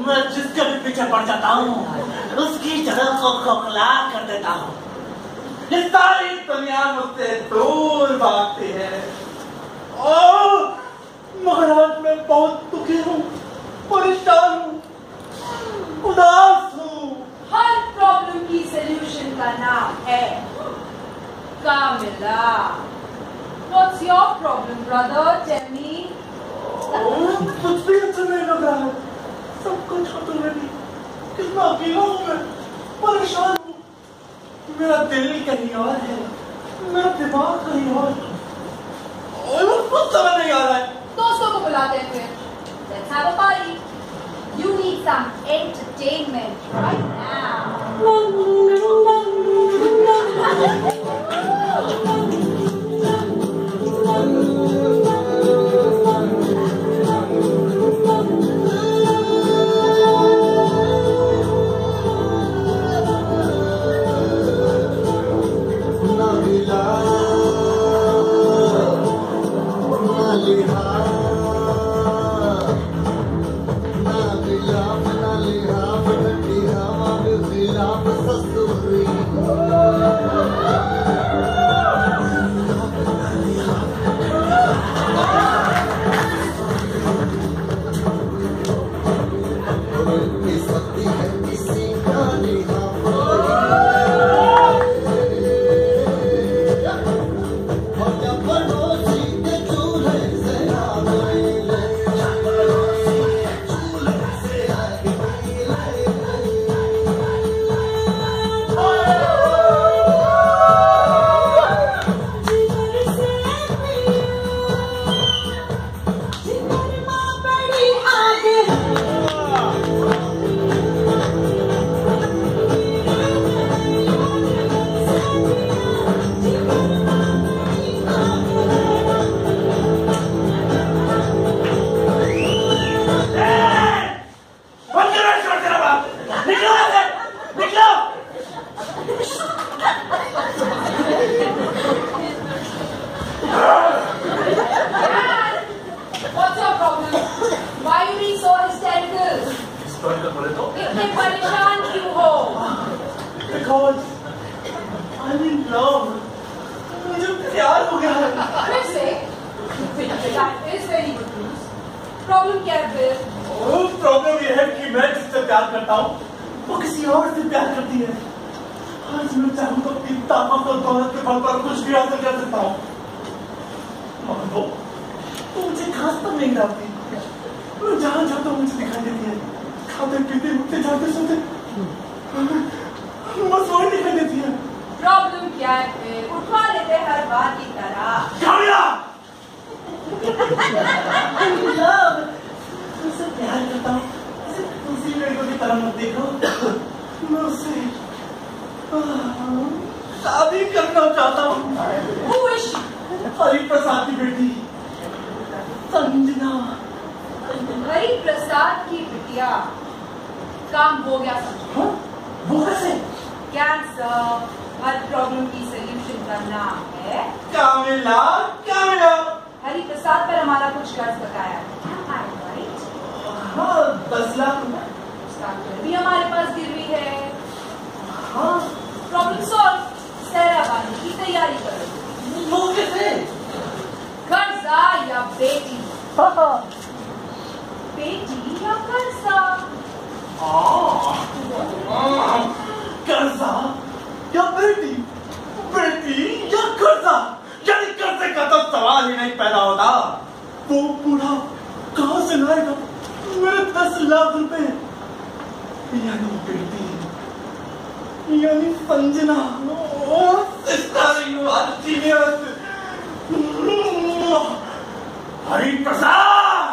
मैं जिसके भी पीछे पड़ जाता हूँ उसकी जगह को खोखला कर देता हूँ ये सारी दुनिया मुझसे दूर भागती है ओ महाराज मैं बहुत दुखी हूँ परेशान हूँ उदास हूँ हर प्रॉब्लम की सलूशन का नाम है कामिला What's your problem, brother? Tell me. कुछ भी अच्छा नहीं लग रहा है सब कुछ खत्म है कितना अकेला हूँ मैं परेशान हूँ मेरा दिल कहीं और है मेरा दिमाग कहीं और। और कुछ समझ नहीं आ रहा है दोस्तों को बुलाते हैं फिर. Let's have a party. You need some entertainment right now. I'm in love मुझे प्यार हो गया है फिर से. That is very good news. Problem क्या है फिर? प्रॉब्लम ये है कि मैं जिससे प्यार करता हूँ वो किसी और से प्यार करती है आज मैं चाहूँ तो अपनी ताकत और दौलत के बल पर कुछ भी हासिल कर सकता हूँ मगर वो वो मुझे खास पर नहीं डालती मैं जहाँ जाता हूँ मुझे दिखाई देती है खाते पीते उठते जाते सोते बस वही दिखाई देती है प्रॉब्लम क्या है? फिर? उठवा लेते हर बार की तरह. कामिला प्यार करता हूँ। उसे लड़कों की तरह मत देखो। मैं उससे शादी करना चाहता हूँ? हरि प्रसाद की बेटी। संजना। हरि प्रसाद की बिटिया। काम हो गया समझो। हाँ? वो कैसे? कैंसर हर प्रॉब्लम की सलूशन का नाम है कामिला कामिला। हरि प्रसाद पर हमारा कुछ कर्ज बकाया है I right? हाँ दस लाख भी हमारे पास गिरवी है। हाँ प्रॉब्लम सॉल्व सहरा बांधने की तैयारी करो। कर्जा या बेटी? हाँ हाँ। बेटी या कर्जा हाँ, कर्जा या बेटी बेटी या कर्जा यानी कर्जे का तो सवाल ही नहीं पैदा होता वो बूढ़ा कहाँ से लाएगा? मेरे दस लाख रुपए। यानी बेटी। यानी संजना। हरी प्रसाद